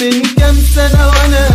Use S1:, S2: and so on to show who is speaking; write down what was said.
S1: من كام سنة وأنا